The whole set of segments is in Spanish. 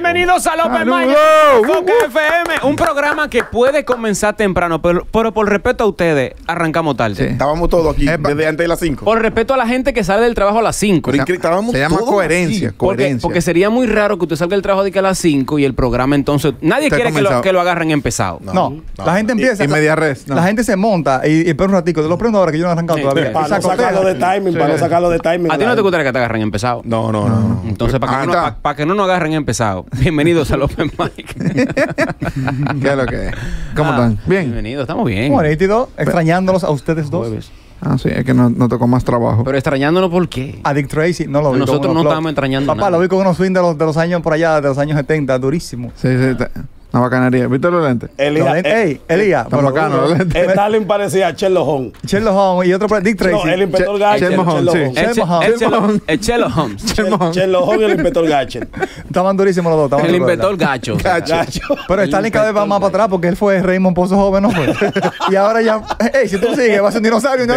Bienvenidos al Open. Mic Uh, Foca FM, un programa que puede comenzar temprano, pero, pero por respeto a ustedes, arrancamos tarde. Sí. Estábamos todos aquí Epa. desde antes de las 5. Por respeto a la gente que sale del trabajo a las 5. Pero increíble, estábamos Se llama coherencia. Porque, coherencia. porque sería muy raro que usted salga del trabajo de que a las 5 y el programa entonces... Nadie quiere que lo, comenzado. que lo agarren empezado. No. No, no. la gente empieza. Y media res, no. La gente se monta y, y espera un ratico. Te lo prendo ahora que yo no he arrancado Sí, todavía. sí. Para no sacarlo de timing, para no sacarlo de timing. ¿A ti no te gustaría que te agarren empezado? No, no, no. Entonces, para que, Ah, que no nos agarren empezado, bienvenidos al Open Mic. ¿Qué es lo que es? ¿Cómo Ah, están? Bien. Bienvenidos, estamos bien. Nítido, extrañándolos a ustedes dos. Jueves. Ah, sí, es que no, no tocó más trabajo. Pero extrañándonos por qué. A Dick Tracy, no lo vi. con Nosotros unos no estábamos extrañando Papá, nada. lo vi con unos swing de los, de los años por allá, de los años 70, durísimo. Sí, sí, te- una bacanería. ¿Viste los lentes? Elías, Los lentes- eh, ey, Elías, Están pero- bacanos los lentes. Stalin parecía a Sherlock Holmes. Sherlock Holmes y otro por Dick Tracy. No, el inspector Gatcher. Sherlock Holmes, sí. Holmes. El Sherlock Holmes. Sherlock Holmes y el inspector Gatcher. Estaban durísimos los dos. estaban El inspector gacho. Gacho. Pero El Stalin cada vez va más para atrás porque él fue Raymond Pozo joven, ¿no fue? y ahora ya, ey, si tú sigues, vas a ser un dinosaurio. ¿no?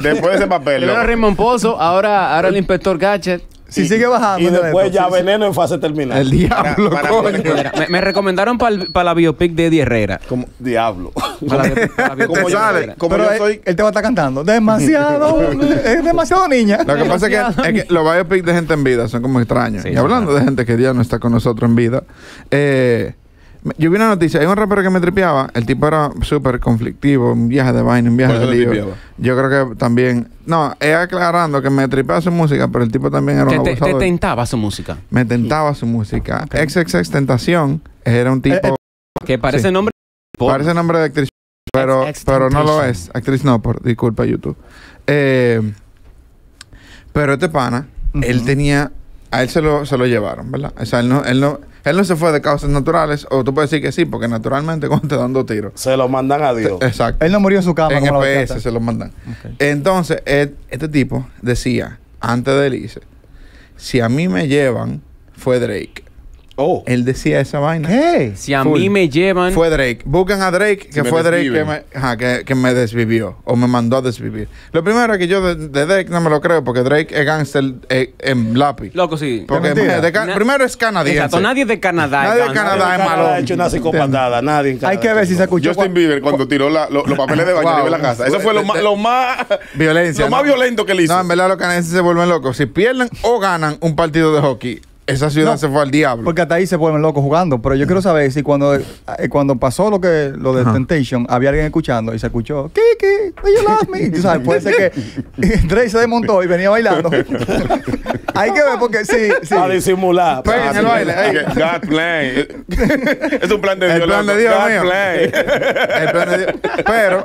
Después de ese papel. Primero loco. Raymond Pozo, ahora, ahora el inspector Gadget. Si sigue bajando. Y después ya Sí, sí. veneno en fase terminal. El diablo, para- coño. Mira, me, me recomendaron para la biopic de Eddie Herrera. Como diablo. Pa' la biopic- pa' la biopic Como yo, Eddie Herrera. como Pero yo él, soy. él te va a estar cantando. Demasiado, es demasiado niña. Lo que pasa es que, es que los biopics de gente en vida son como extraños. Sí, y hablando claro. de gente que ya no está con nosotros en vida, eh, yo vi una noticia, hay un rapero que me tripeaba, el tipo era súper conflictivo, un viaje de vaina, un viaje ¿Por de lío. Yo creo que también, no, es aclarando que me tripeaba su música, pero el tipo también era un Te, te- te abusador. tentaba su música. me tentaba su música. XXX Tentación era un tipo, Eh, Que parece Sí. nombre. parece nombre de actriz, pero, pero no lo es. Actriz no, por disculpa YouTube. Eh, pero este pana, él tenía, a él se lo, se lo llevaron, ¿verdad? O sea, él no, él no, él no se fue de causas naturales, o tú puedes decir que sí, porque naturalmente cuando te dan dos tiros. Se lo mandan a Dios. Exacto. Él no murió en su cama. en como EPS bachata. se lo mandan. Entonces, él- este tipo decía, antes de irse, si a mí me llevan, fue Drake. Oh. Él decía esa vaina. ¿Qué? Si a Full. mí me llevan. Fue Drake. Buscan a Drake, que fue Drake que me, ajá, que, que me desvivió o me mandó a desvivir. Lo primero es que yo de, de Drake no me lo creo porque Drake es gangster eh, en lápiz. Loco, sí. Porque primero es canadiense. Exacto, nadie de Canadá. Nadie de. Canadá es Canadá malo. ha hecho una psicopatada. Nadie en Canadá Hay que ver si se escuchó. Justin Bieber cuando tiró la- lo- los papeles de baño Wow. de la casa. Eso fue lo más, lo más Violencia. Lo más ¿no? violento que él hizo. No, en verdad los canadienses se vuelven locos. Si pierden o ganan un partido de hockey, esa ciudad No, se fue al diablo. Porque hasta ahí se vuelven locos jugando. Pero yo quiero saber si cuando, eh, cuando pasó lo que lo de Ajá. Temptation, había alguien escuchando y se escuchó, Kiki, do you love me? Tú sabes, puede ser que Drake se desmontó y venía bailando. Hay que ver porque sí, sí. Para disimular. Peguen para el baile. God plan. es un plan de Dios. El plan de Dios, God mío. plan. El plan de Dios. Pero,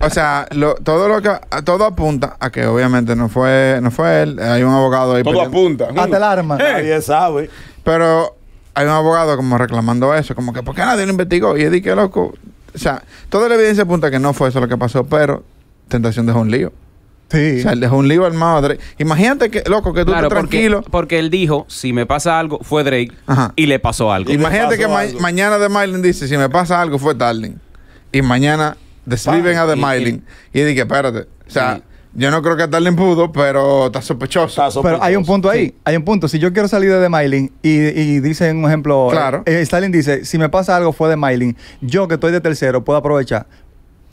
o sea, lo- todo lo que todo apunta a que obviamente no fue, no fue él. Hay un abogado ahí. Todo peleando. apunta. Hasta el arma. Nadie sabe. Pero hay un abogado como reclamando eso, como que ¿por qué nadie lo investigó? Y él dice que loco. O sea, toda la evidencia apunta a que no fue eso lo que pasó, pero Tentación dejó un lío. Sí. O sea, él dejó un lío armado. Drake. Imagínate que, loco, que tú Claro, porque, tranquilo. porque él dijo, si me pasa algo, fue Drake Ajá. y le pasó algo. Y- Imagínate pasó que ma- algo. mañana de Mylin dice, si me pasa algo fue Darling. Y mañana describen a The y- Mylin. Y, dije, espérate. O sea, Sí. yo no creo que Darling pudo, pero está sospechoso. Está Pero hay un sospechoso. punto ahí, hay un punto. Si yo quiero salir de The Mailing y, y dice un ejemplo, Claro. eh, Stalin dice, si me pasa algo fue de Mailing, yo que estoy de tercero puedo aprovechar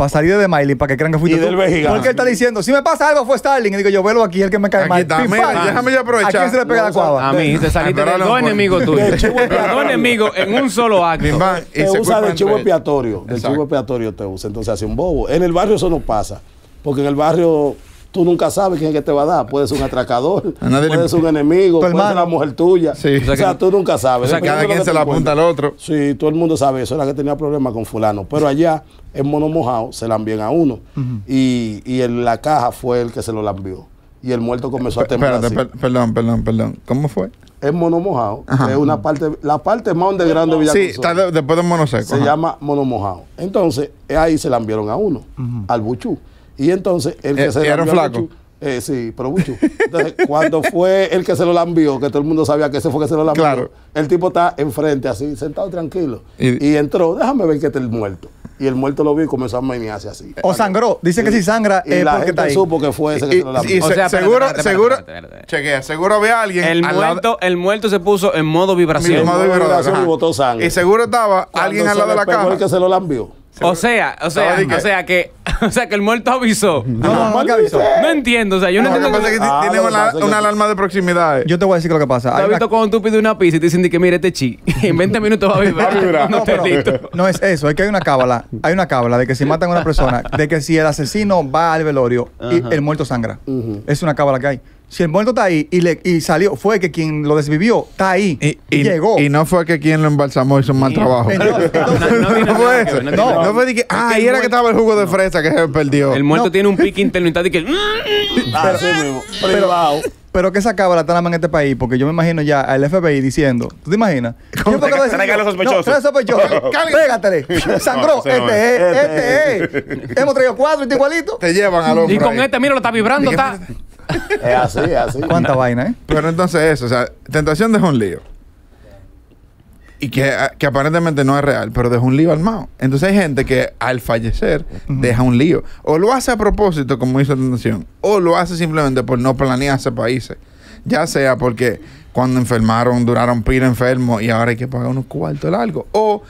para salir de Mailing para que crean que fuiste Y tú. del. Porque él está diciendo, si me pasa algo fue Stalin. Y digo, yo velo aquí, el que me cae Aquí mal. está, Pim, mira, pam. déjame yo aprovechar. ¿A quién se le pega No, la cuava? A mí te saliste de no dos enemigos tuyos. Dos enemigos en un solo acto. Te se usa de chivo expiatorio. De chivo expiatorio te usa. Entonces hace un bobo. En el barrio eso no pasa. Porque en el barrio tú nunca sabes quién es que te va a dar. Puede ser un atracador, puede ser un enemigo, puede ser la mujer tuya. Sí. O sea, tú nunca sabes. o sea, Cada quien se la apunta al otro. Sí, todo el mundo sabe eso. Era que tenía problemas con fulano. Pero allá, en Mono Mojado, se la envían a uno. y, y en la caja fue el que se lo envió. Y el muerto comenzó a temblar Espérate, así. per- perdón, perdón, perdón. ¿Cómo fue? Es Mono Mojado. Ajá. Es una parte, la parte más underground de Villa Sí, está de- después de Monoseco. Se ajá. llama mono mojado. Entonces, ahí se la enviaron a uno, al Buchú. Y entonces, el que Eh, se ¿y la era envió flaco? Eh, sí, pero Buchú. Entonces, cuando fue el que se lo envió, que todo el mundo sabía que ese fue que se lo envió, Claro. el tipo está enfrente, así, sentado tranquilo. Y- Y, entró, déjame ver que está el muerto. Y el muerto lo vio y comenzó a menearse así. O sangró. Dicen que si sangra Y es la porque está gente ahí. supo que fue ese que Y- se lo lambió. y O se- sea, espérate, seguro, espérate, seguro, espérate, espérate. chequea, seguro había alguien El al lado- muerto, el muerto se puso en modo en vibración. modo modo vibración y botó sangre. Y seguro estaba Cuando alguien al lado de la caja. el que se lo lambió. O sea, o sea, o sea que, o sea que el muerto avisó. No, no, no, ¿qué avisó? No entiendo, o sea, yo no Lo que entiendo. pasa es que Ah, tiene lo que una, pasa es una que- alarma de proximidad. Yo te voy a decir lo que pasa. ¿Tú Hay has visto cuando tú pides una pizza y te dicen que mire este chi? En 20 minutos va a vibrar. Va a vibrar. No, no es eso, es que hay una cábala, hay una cábala de que si matan a una persona, de que si el asesino va al velorio y el muerto sangra. Es una cábala que hay. Si el muerto está ahí y, le, y salió, fue que quien lo desvivió está ahí y, y, y- llegó. y no fue que quien lo embalsamó hizo un mal trabajo. Entonces- entonces- No, no tiene No fue que eso. no fue de que, ah, que ahí era que estaba el jugo de fresa que se perdió. El muerto No. tiene un pique interno y está de que. Así mismo. Privado. Pero que esa cábala está nada más en este país, porque yo me imagino ya al FBI diciendo, ¿tú te imaginas? ¿Cómo? Yo, ¿por qué lo Traiga a los sospechosos. No, trae a los sospechosos. Pégatele. Sangró. Este es. es, este es. Hemos traído cuatro, este igualito. Te llevan al hombre. Y con este, mira, lo está vibrando. Está... Es así, es así. ¿Cuánta vaina, eh? Pero entonces eso, o sea, tentación dejó un lío. Y que, que aparentemente no es real, pero dejó un lío armado. Entonces hay gente que al fallecer deja un lío. O lo hace a propósito, como hizo Tentación, o lo hace simplemente por no planearse países. Ya sea porque cuando enfermaron duraron pila enfermos y ahora hay que pagar unos cuartos largos. O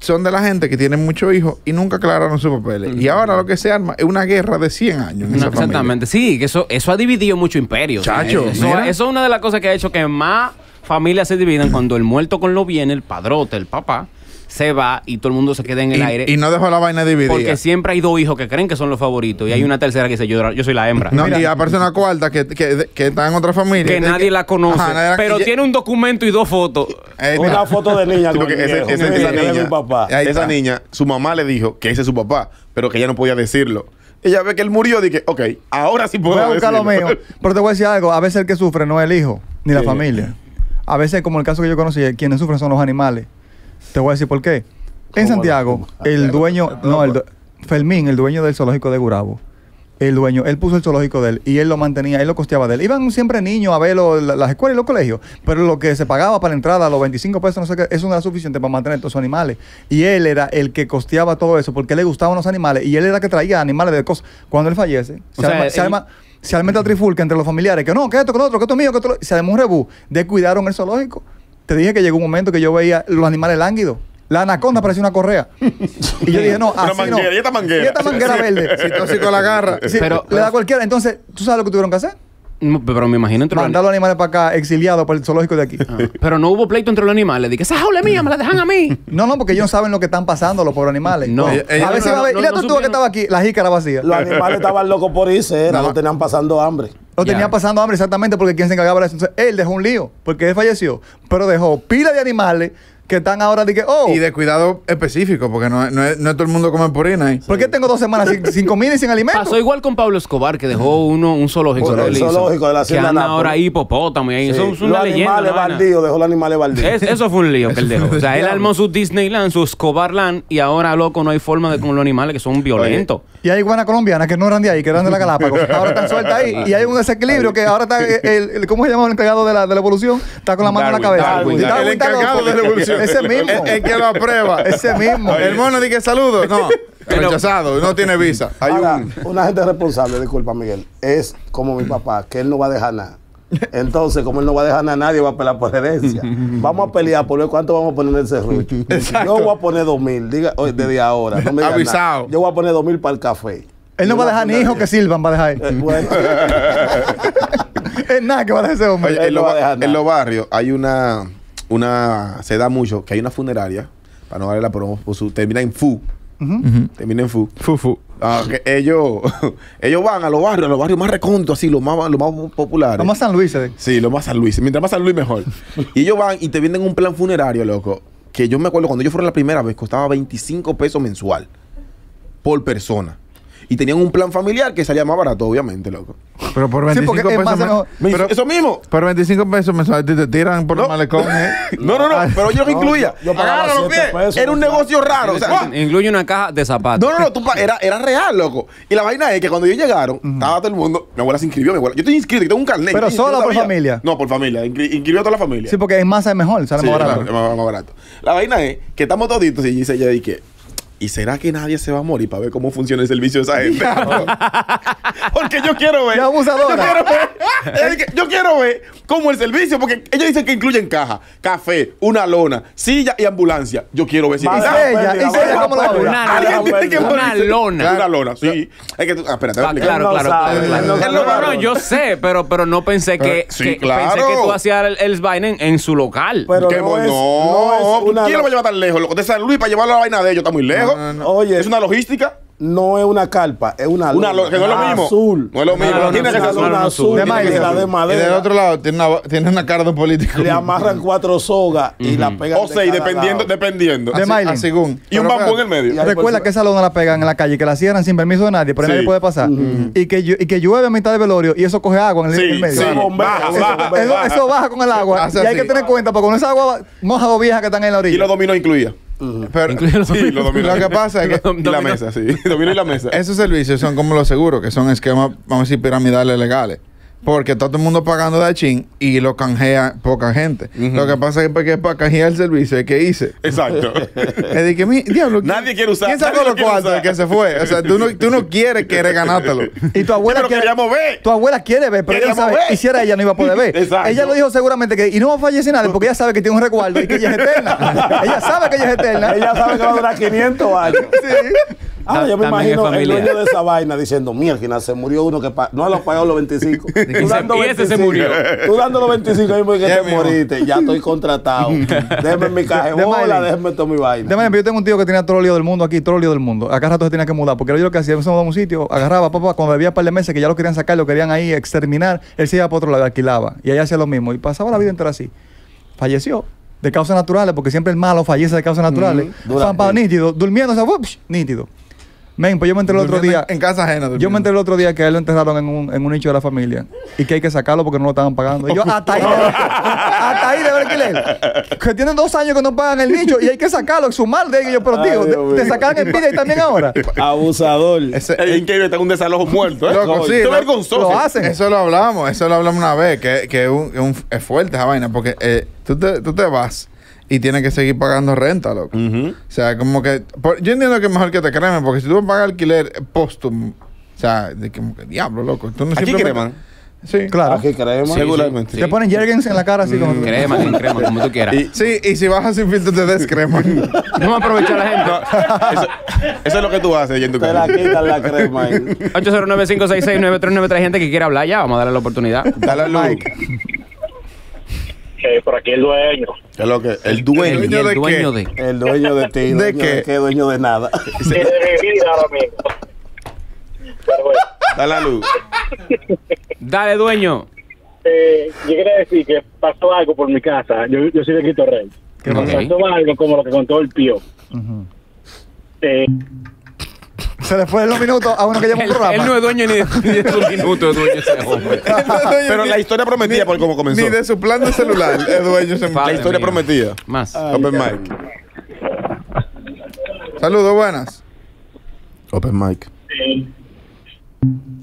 son de la gente que tienen muchos hijos y nunca aclararon sus papeles. Y ahora lo que se arma es una guerra de 100 años. En No, esa familia. exactamente. Sí, que eso, eso ha dividido mucho imperio. Chacho, eso, eso es una de las cosas que ha hecho que más familias se dividan cuando el muerto con lo viene, el padrote, el papá, se va y todo el mundo se queda en el Y, aire. y no dejó la vaina dividida. porque siempre hay dos hijos que creen que son los favoritos y hay una tercera que dice yo, yo soy la hembra. No, Mira. y aparece una cuarta que, que, que está en otra familia. que De nadie la conoce, Ajá, nadie la- pero tiene un documento y dos fotos. Está. Una foto de niña Sí, con porque ese- ese- esa niña, mi papá. Esa niña, su mamá le dijo que ese es su papá, pero que ella no podía decirlo. Ella ve que él murió, dije, ok, ahora sí puedo Voy a buscar lo decirlo. mío. Pero te voy a decir algo. A veces el que sufre no es el hijo, ni la familia. A veces, como el caso que yo conocí, quienes sufren son los animales. Te voy a decir por qué. En ¿Cómo Santiago, el dueño, no, el du- Fermín, el dueño del zoológico de Gurabo, el dueño, él puso el zoológico de él y él lo mantenía, él lo costeaba de él. Iban siempre niños a ver lo- la- las escuelas y los colegios, pero lo que se pagaba para la entrada, los 25 pesos, no sé qué, eso no era suficiente para mantener todos esos animales. Y él era el que costeaba todo eso porque le gustaban los animales y él era el que traía animales de cosas. Cuando él fallece, O se, sea, arma, se él- arma- se arma esta trifulca entre los familiares, que no, que esto, que lo otro, que esto es mío, que esto lo- se armó un rebú. Descuidaron el zoológico. Te dije que llegó un momento que yo veía los animales lánguidos. La anaconda parecía una correa. Y yo dije, no, Una así no. manguera, y esta manguera. Y esta manguera verde. Si tóxico la agarra. Sí, Pero- le da cualquiera. Entonces, ¿tú sabes lo que tuvieron que hacer? No, Pero me imagino entre los Mandar los animales para acá, exiliados por el zoológico de aquí. Ah, Pero no hubo pleito entre los animales. Dije, esa jaula es mía, me la dejan a mí. No, no, porque ellos no saben lo que están pasando los pobres animales. No. Ella- ella a veces no- va a ver, no- y la no tortuga que estaba aquí, la jícara vacía. Los animales estaban locos por irse, era, No. lo tenían pasando hambre. Lo Ya. tenía pasando hambre exactamente porque quien se encargaba de eso. Entonces, él dejó un lío, porque él falleció, pero dejó pila de animales que están ahora de que, oh, Y de cuidado específico, porque no, es- no, es, no es todo el mundo come purina ahí. ¿por qué tengo dos semanas sin, sin comida y sin alimento? Pasó igual con Pablo Escobar, que dejó uno, un zoológico. Por que el zoológico de la Que anda Nápoles. ahora ahí hipopótamo y ahí. Eso Sí. es una los leyenda. animales bandidos, dejó los animales bandidos. Es- eso fue un lío que él dejó. O sea, él armó su Disneyland, su Escobar Land, y ahora, loco, no hay forma de con los animales que son violentos. Y hay iguanas colombianas que no eran de ahí, que eran de la Galápagos. ahora están sueltas ahí. Y hay un desequilibrio que ahora está el, el- el- ¿cómo se llama el encargado de la, de la evolución? Está con la mano en la cabeza. Darwin, Darwin. El está encargado de la evolución. Ese mismo. El, el que lo aprueba. Ese mismo. El mono dice saludo. No. Rechazado. No tiene visa. Hay Ahora, un- una gente responsable, disculpa Miguel, es como mi papá, que él no va a dejar nada. Entonces, como él no va a dejar nada, nadie va a pelear por herencia. Vamos a pelear por ver cuánto vamos a poner en el serrucho. Yo voy a poner dos mil, diga, oye, desde ahora. No me digas Avisado. nada. Yo voy a poner dos mil para el café. Él no va a dejar ni hijos que sirvan, va a dejar. Él. Bueno, Es nada que va a dejar ese hombre. Oye, Él en, no va a dejar en los barrios hay una, una, se da mucho que hay una funeraria, para no darle la promo, pues, termina en FU, termina en FU. Fufu. Ah, que ellos, ellos van a los barrios, a los barrios más recónditos, así, los más, los más populares. Vamos a San Luis. eh. Sí, lo más San Luis. Mientras más San Luis, mejor. y ellos van y te venden un plan funerario, loco. Que yo me acuerdo cuando yo fui la primera vez, costaba 25 pesos mensual por persona. Y tenían un plan familiar que salía más barato, obviamente, loco. Pero por Sí, 25 porque es pesos. más me- pero, Eso mismo. por 25 pesos mensuales te, te tiran por No. el malecón. ¿eh? No, no, no, pero yo No, incluía. yo- yo pagaba los siete pies. pesos, Era un negocio raro. O sea, Incluye una caja de zapatos. no, no, no, tú era, era real, loco. Y la vaina es que cuando ellos llegaron, estaba todo el mundo. Mi abuela se inscribió, mi abuela. Yo estoy inscrito, yo tengo un carnet. ¿Pero yo- yo sola o por familia? No, por familia. Inscri- inscribió a toda la familia. Sí, porque en masa es mejor, sale Sí, más barato. claro, es más, más barato. La vaina es que estamos toditos y dice ella y que ¿y será que nadie se va a morir para ver cómo funciona el servicio de esa gente? porque yo quiero ver. Yo quiero ver. yo quiero ver cómo el servicio, porque ellos dicen que incluyen caja, café, una lona, silla y ambulancia. Yo quiero ver si Vale, ¿Y Ah, ella? ¿Y pérdida, ella cómo? Una, Alguien tiene que una lona. Una lona, sí. Es que tú, ah, espérate, Ah, voy a explicar. claro, no claro, claro, él claro. no No, yo sé, pero, pero no pensé que, sí, que- claro. pensé que tú hacías el, el vaina en, en su local. Pero Que no es, no, no es una, ¿quién lo va a llevar tan lejos? loco? De San Luis para llevarlo a la vaina de ellos está muy lejos. No, no, no. Oye, Es una logística. no es una carpa, es una Una lona. que no es lo mismo. Azul. No es lo mismo. Tiene que azul, ser azul. azul. De que maíz. de Y del madera. otro lado tiene una, tiene una cara de un político. Le amarran cuatro sogas y la pegan. O de seis, cada dependiendo, lado. dependiendo. De Así-. Y un Pero bambú en el medio. Y Recuerda que esa lona la pegan en la calle, que la cierran sin permiso de nadie, pero Sí. nadie puede pasar. y, que, y que llueve a mitad de velorio y eso coge agua en el, Sí, en el medio. sí. Baja, eso baja. Eso, baja con el agua. Y hay que tener cuenta, porque con esa agua moja dos viejas que están en la Y orilla. los dominó incluía. Pero- Incluye los Sí, los dominó. Lo que pasa es que Y la mesa, sí. Dominó y la mesa. esos servicios son como los seguros, que son esquemas, vamos a decir, piramidales legales. Porque está todo el mundo pagando de achín y lo canjea poca gente. Lo que pasa es que para canjear el servicio, ¿qué hice? Exacto. Es de que, mi, diablo, ¿quién- Nadie quiere usar- ¿Quién sacó los cuartos? El que se fue. O sea, tú no, tú no quieres que ganártelo. Y tu abuela Pero quiere, queríamos ver. Tu abuela quiere ver, pero ella sabe, ver. y si era ella no iba a poder ver. Exacto. Ella lo dijo seguramente que, y no va a fallecer nadie, porque ella sabe que tiene un resguardo y que ella es eterna. ella sabe que ella es eterna. Ella sabe que va a durar 500 años. Ah, yo me imagino el dueño de esa vaina diciendo, mierda, se murió uno que no lo pagó los 25. Tú se- dando y ese se 25, murió. Tú dando los 25 ahí porque Ya te moriste. Ya estoy contratado. Déjeme mi cajebola, déjeme toda mi vaina. Manera, yo tengo un tío que tenía todo el lío del mundo aquí, todo el lío del mundo. Acá rato se tenía que mudar, porque yo lo que hacía, se mudaba a un sitio, agarraba, papá, cuando había un par de meses que ya lo querían sacar, lo querían ahí exterminar, él se iba para otro lado, alquilaba. Y allá hacía lo mismo. Y pasaba la vida entera así. Falleció. De causas naturales, porque siempre el malo fallece de causas naturales. Dura- Pam, pam, nítido. Durmiendo, o nítido. Men, pues yo me enteré el otro día. En casa ajena. Yo durmiendo. me enteré el otro día que a él lo enterraron en un, en un nicho de la familia y que hay que sacarlo porque no lo estaban pagando. Y yo, hasta ahí, hasta ahí debe alquiler. Que tienen dos años que no pagan el nicho y hay que sacarlo, sumar de ellos. Yo, Pero Ay, tío, te, te sacan el pide y también ahora. Abusador. Ese- Es increíble, está en un desalojo muerto, ¿eh? Loco, sí, lo- es vergonzoso. Lo hacen. Eso lo hablamos, eso lo hablamos una vez, que, que es, un- es un- es fuerte esa vaina, porque eh, tú, te, tú te vas y tienes que seguir pagando renta, loco. Ujú. O sea, como que... por- yo entiendo que es mejor que te cremen, porque si tú pagas alquiler eh, póstumo, o sea, de que, como que diablo, loco. Tú no Aquí creman. Sí. Claro. Aquí creemos. Regularmente. Te ponen Jergens en la cara así como. Crema, sin crema, como tú quieras. Y- Sí, y si bajas sin filtro te descreman. No aprovecha la gente. No, eso, eso es lo que tú haces tu Te la quitan la crema ahí. 809-566-9393. Hay gente que quiere hablar ya. Vamos a darle la oportunidad. Dale a luz. Eh, por aquí el dueño. ¿Qué es lo que? El El, dueño. de el dueño qué? de. El dueño de ti. ¿De dueño qué? ¿De qué? Dueño de nada. De mi vida ahora mismo. Pero bueno, Dale a luz. Dale, dueño. eh, yo quería decir que pasó algo por mi casa. Yo, yo soy de Cristo Rey. ¿Qué pasó? Pasó algo como lo que contó el tío. Eh, Se le fue los minutos a uno que lleva un Él, programa. él no es dueño ni de, ni de su minuto, es dueño ese hombre. Pero la historia prometida por cómo comenzó. Ni de su plan de celular es dueño ese La historia prometida. Más. Open mic. Saludos, buenas. Open mic.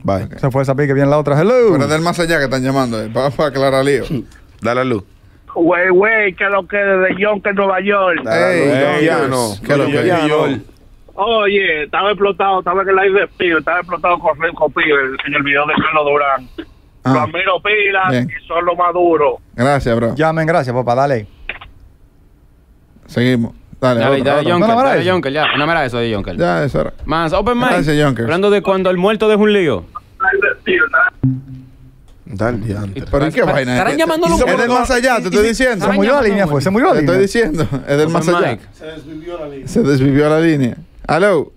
Bye. Se fue esa pique, viene la otra. Hello. Pero del más allá que están llamando, eh, para, para aclarar lío. Dale a luz. Güey, güey, que lo que desde Yonkers, Nueva York. Ya Yonkers. no. ¿Qué lo que no. Oye, estaba explotado, estaba en el live de Pío, estaba explotado con Renko Pío en en el video de Carlos Durán. Ah. Lo admiro pilas Bien. y son los más duros. Gracias, bro. Llamen, gracias, papá, dale. Seguimos. Dale, Dale, otra, dale, otra. Jonker, No, no, dale, eso. Jonker, ya. No me eso de Jonker. Ya, eso era. Más, Open Mic. Gracias, Jonker. Hablando de cuando el muerto deja un lío. Dale, diante. Pero ¿y qué vaina? Estarán es? llamándolo Es del más allá, te estoy diciendo. Se murió la línea, fue. Se murió Te la estoy línea. diciendo. Es del más allá. mic. Se desvivió la línea. Aló.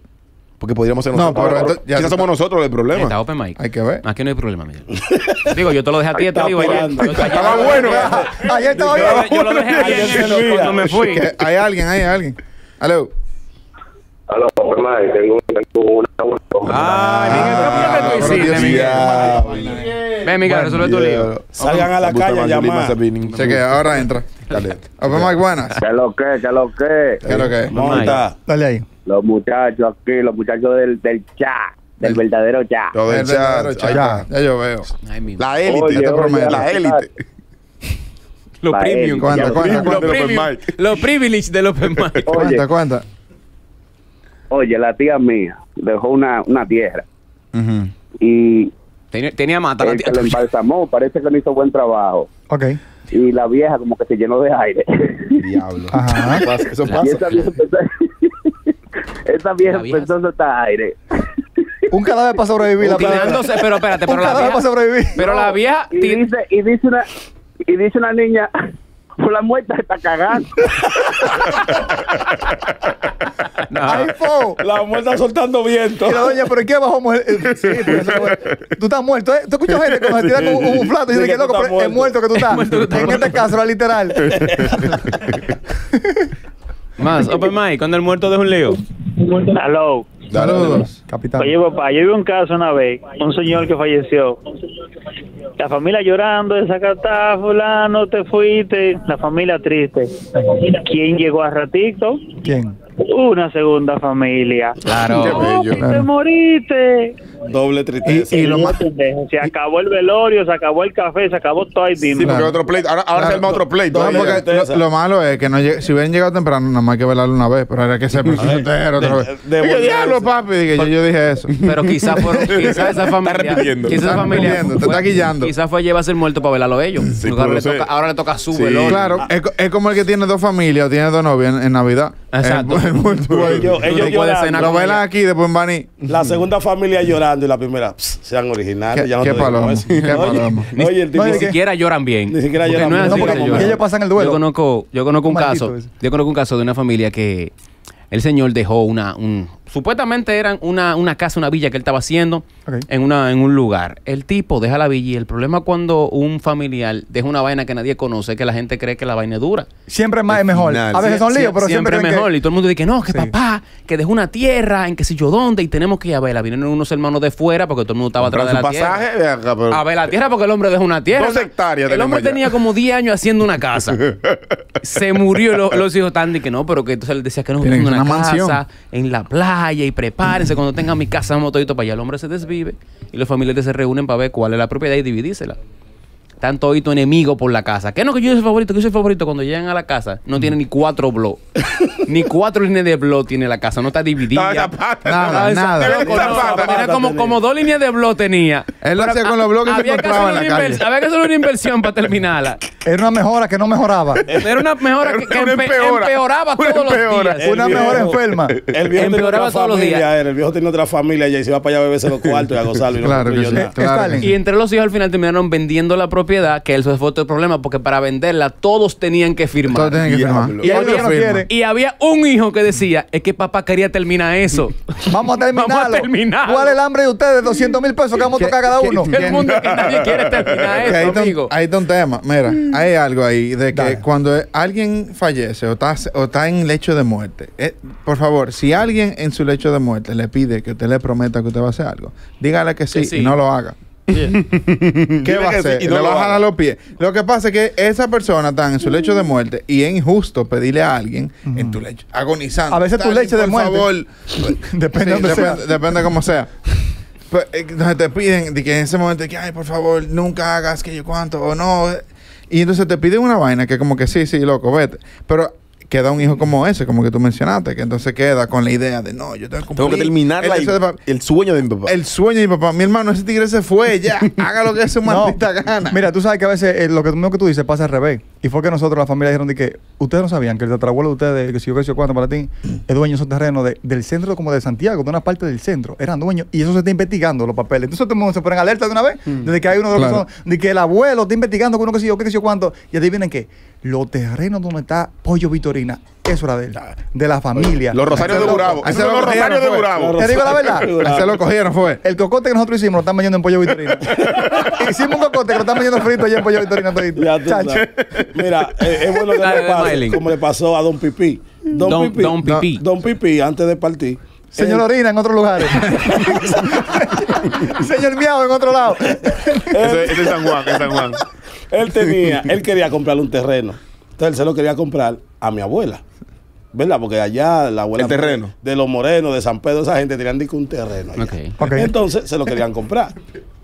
Porque podríamos ser No, nosotros. pero entonces- ya Quizás somos nosotros el Está problema. Open Mic. Hay que ver. Aquí no hay problema, Miguel. Digo, yo te lo dejé a ti, te digo ayer. Estaba bueno. Ayer estaba bien. yo lo dejé ayer cuando me fui. Que hay alguien, hay alguien. Aló. Aló, hermano, tengo, tengo una. Ay, Miguel, ¿qué fue que tú pero hiciste, Miguel? Ven, Miguel, resuelve tu lío. Salgan a la calle a llamar. Cheque, ahora entra. Open mic, buenas. ¿Qué lo que? ¿Qué lo que? ¿Qué es lo que? Monta. Dale ahí. Los muchachos aquí, los muchachos del, del chat, del verdadero chat. Lo del chat. Ya, ya yo veo. La élite. Oye, ya te prometo. La la- élite. Lo premium. él. Cuenta, Ya lo privilege del Open Mic. Oye, Cuenta, cuenta. oye, la tía mía dejó una, una tierra y Tenía, tenía mata la el tía que la embalsamó parece que no hizo buen trabajo. Ok. Y la vieja como que se llenó de aire. Diablo. Ajá. Eso pasa, y esa vieja empezó, esa vieja La vieja empezó a soltar aire. Un cadáver para sobrevivir. la Tirándose, pero espérate, Un pero la cadáver para vieja, sobrevivir. pero la vieja Y dice, y dice una, y dice una niña, por la muerta se está cagando. No. ¡Ay, fo! La mujer está soltando viento. Y la doña, ¿pero qué abajo mujer? Eh, Sí, porque eso no es- Tú estás muerto, ¿eh? Tú escuchas gente cuando se tira con un, un plato y Sí, dice que que tú loco, estás pero es muerto que tú estás. En este caso, la literal. Más, open mic, cuando el muerto deja un lío. Hello. Saludos. Capitán. Oye, papá, yo vi un caso una vez, un señor que falleció. La familia llorando, desacatá, fulano, te fuiste. La familia triste. ¿Quién llegó a ratito? ¿Quién? Una segunda familia. Claro. Oh, bello. te moriste. Doble tristeza. Y- y lo más- Se acabó el velorio, se acabó el café, se acabó todo ahí Sí, mismo. porque otro pleito. Ahora, ahora se arma otro. No, tristeza. lo, lo malo es que no lleg- si hubieran llegado temprano, nada más hay que velarlo una vez, pero era que se puso entero otra vez. de- de ¿Qué diablo, papi? Dije, yo, yo dije eso. Pero quizás fueron, quizás esa familia. repitiendo. Quizás esa Está familia. repitiendo, te fue- está guillando. Quizás fue llevarse el muerto para velarlo ellos. Sí, ahora, le toca, ahora le toca su Sí. velorio. Claro, es, co- es como el que tiene dos familias o tiene dos novias en, en Navidad. Exacto. El- el muerto- Ellos, ellos cenar lo velan aquí, después en Bani. La segunda familia llorando y la primera, pss, sean originales. ¿Qué- ya no qué te es. ¿Qué Oye, palomo? Oye, el tipo No, Ni siquiera lloran bien. Ni siquiera lloran bien. No, que porque lloran. ellos pasan el duelo. Yo conozco, yo conozco un Maldito caso. ese. Yo conozco un caso de una familia que el señor dejó una, un, supuestamente eran una, una casa, una villa que él estaba haciendo en una, en un lugar. El tipo deja la villa y el problema cuando un familiar deja una vaina que nadie conoce, es que la gente cree que la vaina es dura. Siempre es más mejor. final, A veces son líos, Sie- pero siempre, es que- mejor. Y todo el mundo dice que no, que Sí. papá, que dejó una tierra en que sé yo dónde y tenemos que ir a verla. Vinieron unos hermanos de fuera porque todo el mundo estaba atrás de la tierra. pasaje. ve acá, pero- A ver la tierra porque el hombre dejó una tierra. Dos hectáreas El hombre allá. tenía como 10 años haciendo una casa. Se murió y lo- los hijos están de que no, pero que entonces él decía que no, una, una casa mansión. en la y prepárense cuando tengan mi casa, vamos todito para allá. El hombre se desvive y los familiares se reúnen para ver cuál es la propiedad y dividírsela. Están todito enemigos por la casa. ¿Qué no que yo soy favorito? Que yo soy favorito. Cuando llegan a la casa, no tiene ni cuatro blogs. ni cuatro líneas de blog tiene la casa. No está dividida. Estaba zapata. Nada, nada. no, tenía como, como dos líneas de blog tenía. Él lo hacía con los blogs que se había que encontraba en la una calle. Había que hacer una inversión para terminarla. Era una mejora que no mejoraba. Era una mejora que, que Una empe- empeora. empeoraba Una todos empeora. los días. Una viejo- mejor enferma. El viejo tenía Empeoraba otra todos los días. familia, era, el viejo tenía otra familia y se iba para allá a beberse los cuartos y a gozarlo y no Claro que construyó sí. Claro que. Y entre los hijos al final terminaron vendiendo la propiedad, que eso fue otro problema, porque para venderla todos tenían que firmar. Todos tienen que firmar. Y había un hijo que decía, es que papá quería terminar eso. Vamos a terminarlo. Vamos a terminarlo. ¿Cuál es el hambre de ustedes? 200 mil pesos que vamos a tocar cada ¿Qué- uno. El mundo que nadie quiere terminar ahí eso, está un- amigo. ahí está un tema. Mira, hay algo ahí de que Dale. cuando alguien fallece o está, o está en lecho de muerte, eh, por favor, si alguien en su lecho de muerte le pide que usted le prometa que usted va a hacer algo, dígale que sí, Que sí. y no lo haga. ¿Qué va a que sí hacer? y no le lo va a haga. los pies. Lo que pasa es que esa persona está en su lecho de muerte y es injusto pedirle a alguien en tu lecho, agonizando. A veces tu lecho de por muerte. favor. Depende Sí, de donde sea. depende, cómo sea. Pues, eh, entonces te piden de que en ese momento de que, ay, por favor, nunca hagas que yo cuánto o no. Y entonces te piden una vaina que como que sí, sí, loco, vete. Pero queda un hijo como ese, como que tú mencionaste, que entonces queda con la idea de, no, yo tengo que Tengo que terminar el la- deseo de papá". el sueño de mi papá. El sueño de mi papá. Mi hermano, ese tigre se fue, ya. Haga lo que es su No. maldita gana. Mira, tú sabes que a veces eh, lo que, mismo que tú dices pasa al revés. Y fue que nosotros, la familia, dijeron de que ustedes no sabían que el tatarabuelo de ustedes, que si yo que si yo cuánto para ti, es dueño de esos terrenos de- del centro como de Santiago, de una parte del centro. Eran dueños y eso se está investigando los papeles. Entonces todo el mundo se ponen alerta de una vez. Desde que hay uno de los Claro. que son, de que el abuelo está investigando con uno que si yo, que si yo cuánto. Y adivinen qué, los terrenos donde está Pollo Vitorina, eso era de él, de la familia. Los rosarios de Burabo. los rosarios de. Burabo. Te digo la verdad. Se lo cogieron, fue. El cocote que nosotros hicimos lo están vendiendo en Pollo Vitorina. Hicimos un cocote que lo están vendiendo frito allá en Pollo Vitorina. Ya tú. Mira, eh, es bueno que Dale, le pase, como le pasó a Don Pipí. Don, Don- Pipí. Don Pipí. Don Pipí, antes de partir. Señor él- Orina en otros lugares. Señor Miau en otro lado. Ese es San Juan, es San Juan. él tenía, él quería comprarle un terreno. Entonces él se lo quería comprar a mi abuela. ¿Verdad? Porque allá la abuela El terreno. de los morenos, de San Pedro, esa gente tenían un terreno. allá. Ok. Ok. Entonces se lo querían comprar.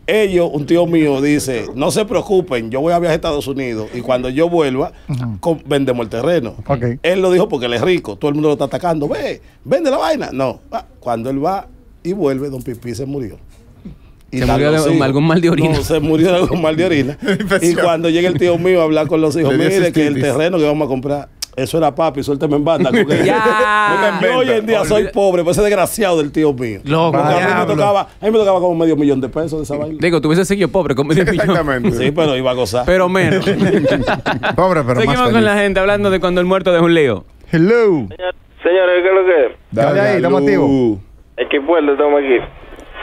Ellos, un tío mío dice, no se preocupen, yo voy a viajar a Estados Unidos y cuando yo vuelva, com- vendemos el terreno. Él lo dijo porque él es rico, todo el mundo lo está atacando, ve, vende la vaina. No, Ah, cuando él va y vuelve, don Pipí se murió. Y Se murió de algún mal de orina. No, se murió de algún mal de orina. y cuando llega el tío mío a hablar con los hijos, mire que el terreno que vamos a comprar, eso era papi, suélteme en banda. porque- Ya. Yo hoy en día soy pobre, pues ese desgraciado del tío mío. Loco, a mí me tocaba, a mí me tocaba como medio millón de pesos de esa vaina. Digo, tú hubiese seguido pobre como medio millón. Exactamente. Sí, pero iba a gozar. Pero menos. Pobre, pero Seguimos más con la gente hablando de cuando el muerto deja un lío. Hello. Señores, ¿qué es lo que es? Dale ahí, estamos activos. Es que estamos aquí.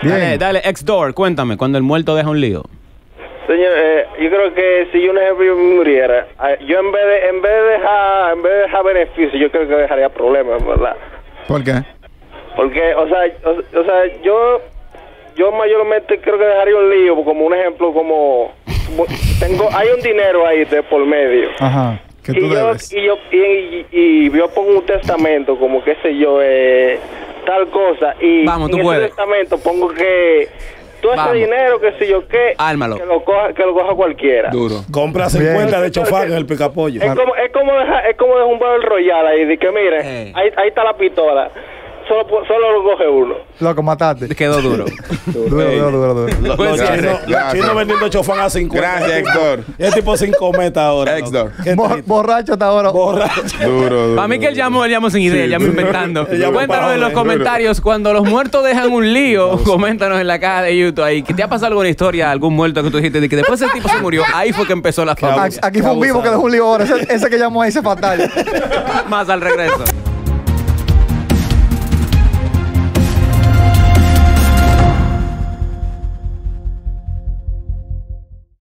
Dale, Bien. dale, ex door, cuéntame, cuando el muerto deja un lío. Señor, eh, yo creo que si yo un ejemplo yo muriera, ah, yo en vez de en vez de dejar en vez de dejar beneficio, yo creo que dejaría problemas, ¿verdad? ¿Por qué? Porque, o sea, o, o sea, yo yo mayormente creo que dejaría un lío, como un ejemplo, como como tengo hay un dinero ahí de por medio. Ajá. Que y tú yo, debes. y yo y, y- y yo pongo un testamento como qué sé yo eh, tal cosa y Vamos, tú en puedes. ese testamento pongo que todo Vamos. ese dinero qué sé yo qué Álmalo. que lo coja que lo coja cualquiera Duro. Compra Bien. 50 de chofán en el picapollo. es como es como dejar es como dejar un Battle Royale ahí de que mire Eh. ahí, ahí está la pistola solo solo lo coge uno Loco, mataste. Quedó duro. Duro, duro, duro, duro. Pues chinos, los Gracias. chinos vendiendo chofán a 50. Gracias, Héctor. Es tipo 5 metas ahora. Héctor. Qué borracho hasta ahora. Borracho. Duro, duro. Para mí que él llamó, él llamó sin idea, él llamó inventando. Cuéntanos en los comentarios cuando los muertos dejan un lío. Coméntanos en la caja de YouTube ahí. ¿Que te ha pasado alguna historia, algún muerto que tú dijiste de que después el tipo se murió? Ahí fue que empezó la Aquí, familia. aquí fue un vivo que dejó un lío ahora. Ese, ese que llamó ahí, ese fatal. Más al regreso.